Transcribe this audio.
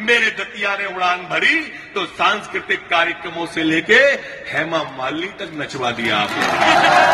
मेरे दतिया ने उड़ान भरी तो सांस्कृतिक कार्यक्रमों से लेके हेमा मालिनी तक नचवा दिया आपने।